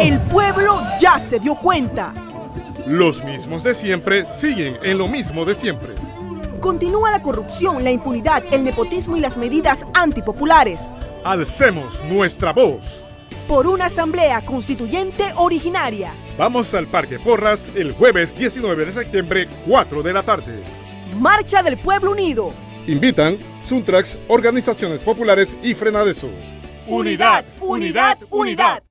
El pueblo ya se dio cuenta. Los mismos de siempre siguen en lo mismo de siempre. Continúa la corrupción, la impunidad, el nepotismo y las medidas antipopulares. Alcemos nuestra voz. Por una asamblea constituyente originaria. Vamos al Parque Porras el jueves 19 de septiembre, 4 de la tarde. Marcha del Pueblo Unido. Invitan Suntrax, organizaciones populares y Frenadeso. Unidad, unidad, unidad.